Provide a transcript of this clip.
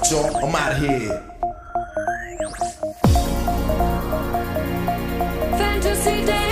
out, y'all. I'm out of here. Fantasy Day.